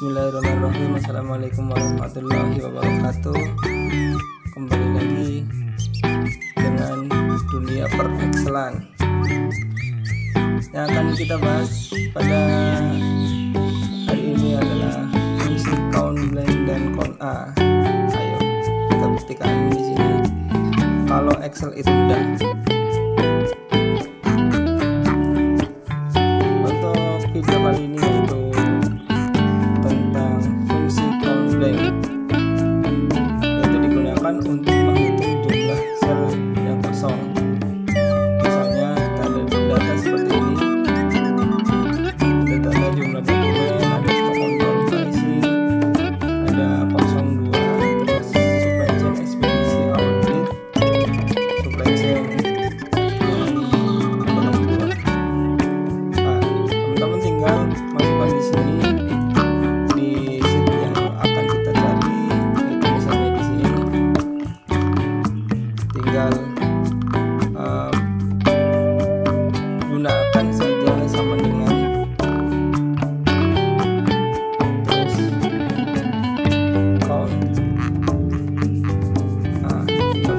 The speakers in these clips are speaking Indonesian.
Bismillahirrahmanirrahim. Assalamualaikum warahmatullahi wabarakatuh. Kembali lagi dengan dunia per-excelan Yang akan kita bahas pada hari ini adalah fungsi count blank dan count A. Ayo kita buktikan di sini. Kalau Excel itu mudah Untuk video kali ini yaitu un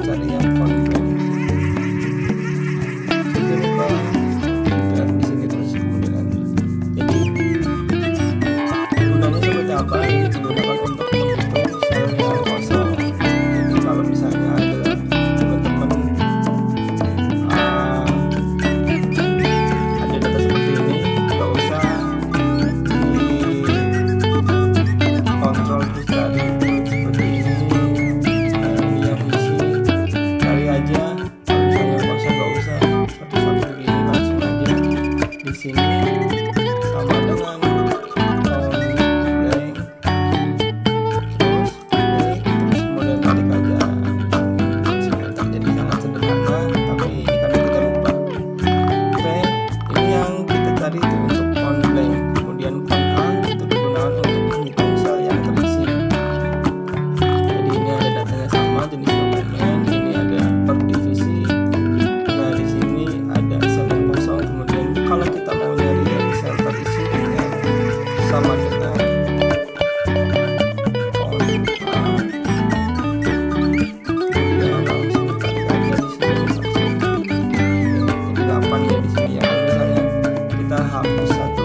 cari yang blank jangan lupa. Tidak di sini terus. Kemudian jadi gunanya seperti apa misalnya kita hapus satu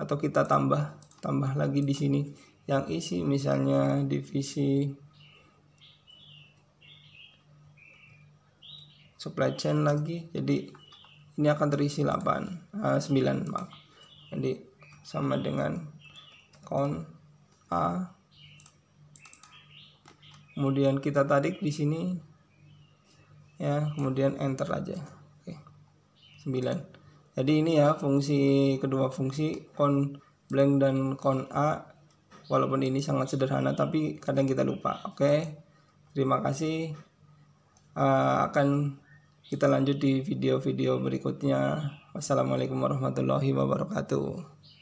atau kita tambah tambah lagi di sini. Yang isi misalnya divisi supply chain lagi jadi ini akan terisi 8 eh, 9 maaf. Jadi sama dengan count A. Kemudian kita tarik di sini ya kemudian enter aja. Oke 9 jadi ini ya fungsi kedua fungsi count blank dan count A. Walaupun ini sangat sederhana tapi kadang kita lupa. Oke terima kasih. Eh, akan kita lanjut di video-video berikutnya. Wassalamualaikum warahmatullahi wabarakatuh